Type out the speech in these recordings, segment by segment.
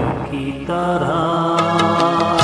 की तरह।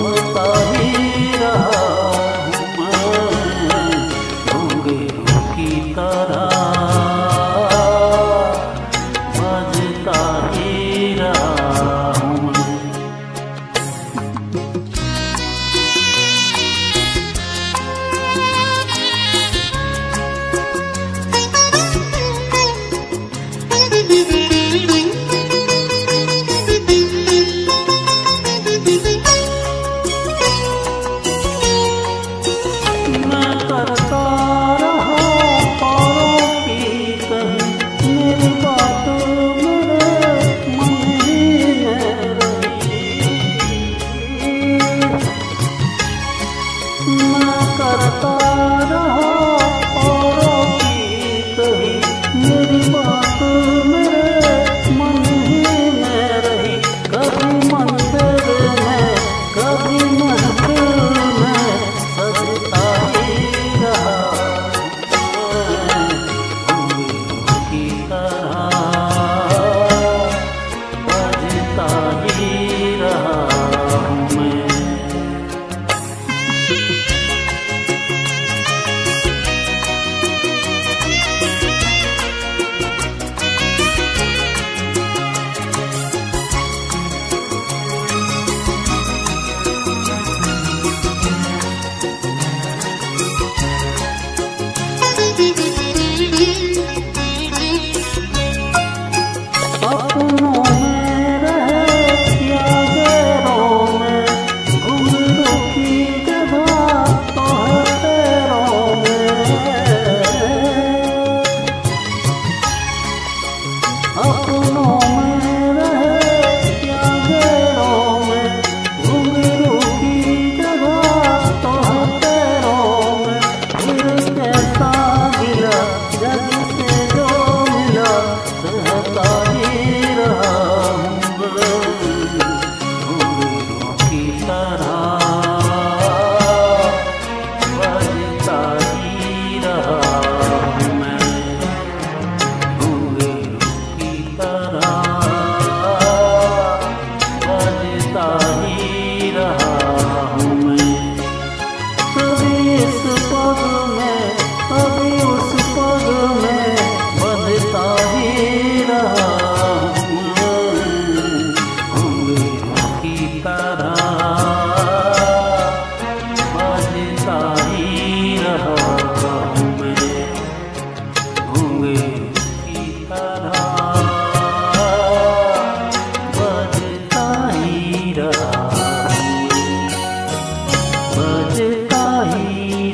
onde está रास्ता Oh,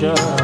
Georgia.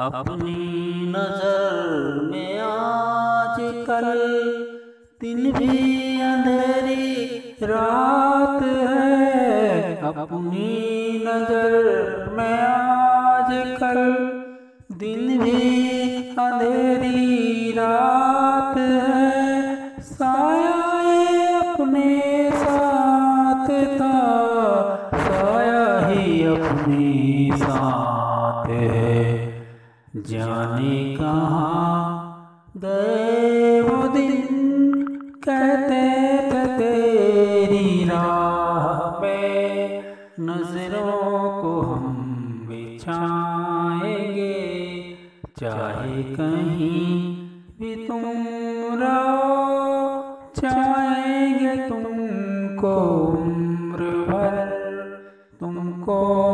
अपनी नज़र में आज कल दिन भी अंधेरी, रात है। अपनी नज़र में आज कल दिन भी अंधेरी, रात जाने कहा? गए वो दिन कहते थे तेरी राह में। नज़रों को हम बिछाएँगे। चाहे कहीं भी तुम रहो, चाहेंगे तुमको उम्र भर। तुमको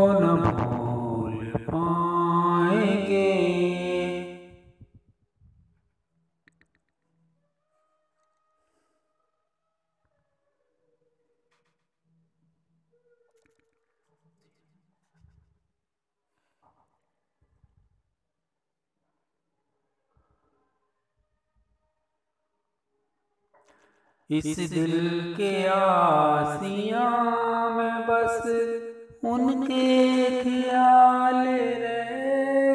इस दिल के आसिया में बस उनके ख्याल रह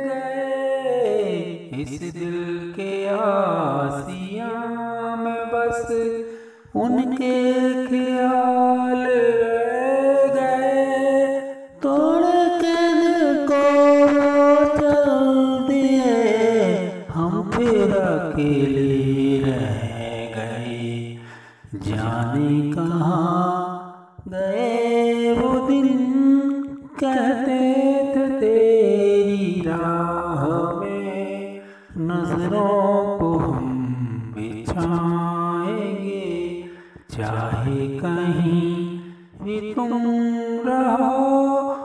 गए। इस दिल के आसिया में बस उनके ख्याल रह गए। तोड़ के दिल को चल दिए हम फिर अकेले रह गए। जाने कहाँ गए वो दिन कहते थे तेरी राह में नज़रों को हम बिछाएँगे। चाहे कहीं भी तुम रहो,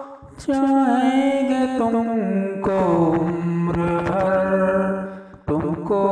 चाहेंगे तुमको उम्र भर, तुमको